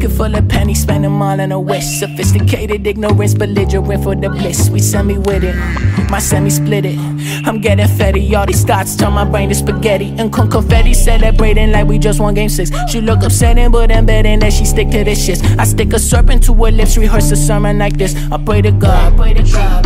Pocket full of pennies, spend them all on a wish. Sophisticated ignorance, belligerent for the bliss. We semi with it, my semi split it. I'm getting fatty, all these thoughts turn my brain to spaghetti. And con confetti, celebrating like we just won game six. She look upsetting, but I'm betting that she stick to this shit. I stick a serpent to her lips, rehearse a sermon like this. I pray to God, God, pray to God,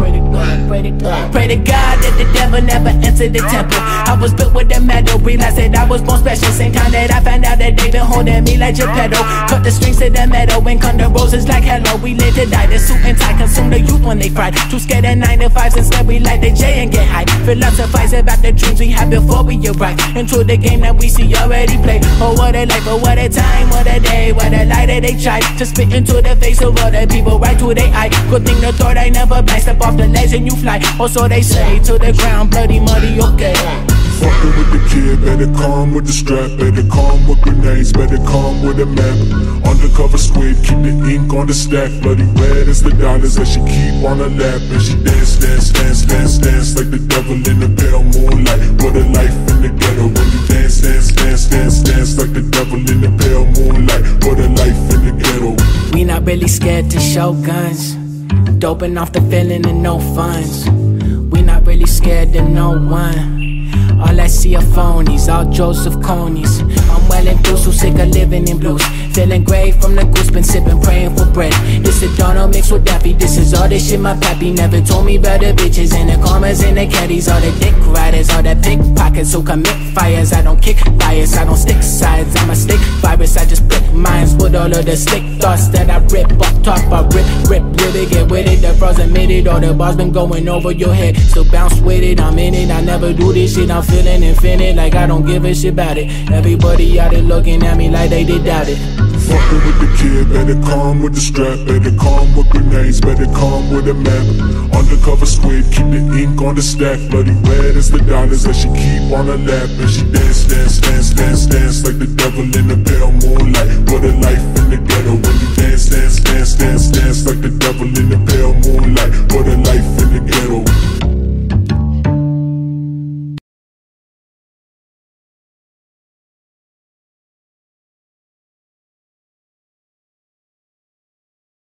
pray to God. That the devil never entered the temple. I was built with the metal, realized that I was born special. Same time that I found out that they been holding me like Geppetto. Cut the strings to the metal and cut the roses like hello. We live to die, the suit and consume the youth when they fried. Too scared at nine to fives, instead we like the J and get high. Philosophize about the dreams we had before we arrive into the game that we see already play. Oh, what a life, oh, what a time, what a day, what a light that they try to spit into the face of other people right to their eye. Good thing the thought I never blind, step off the ledge and you fly. Or so they say to the ground, bloody muddy, okay. Fucking with the kid, better come with the strap, better come with grenades, better come with a map. Undercover squid, keep the ink on the stack, bloody red as the dollars that she keep on her lap. And she dance, dance, dance, dance, dance like the devil in the pale moonlight. What a life in the ghetto when you dance, dance, dance, dance, dance like the devil in the pale moonlight. What a life in the ghetto. We not really scared to show guns. Doping off the feeling and no funds. We not really scared to no one. All I see are phonies, all Joseph Konys. Well enthused, so sick of living in blues. Feeling great from the goose, been sipping, praying for bread. This is Donald mixed with Daffy. This is all this shit my pappy never told me about the bitches and the commas and the caddies. All the dick riders, all the pickpockets who commit fires. I don't kick bias, I don't stick sides. I'm a stick virus, I just prick minds with all of the stick thoughts that I rip off top. I rip, rip, really get with it. The frozen minute, all the bars been going over your head. Still bounce with it, I'm in it. I never do this shit, I'm feeling infinite like I don't give a shit about it. Everybody out there looking at me like they did doubt it. Fucking with the kid, better come with the strap, better come with grenades, better come with a map. Undercover squid, keep the ink on the stack, bloody red as the dollars that she keep on her lap. And she dance, dance, dance, dance, dance like the devil in the pale moonlight.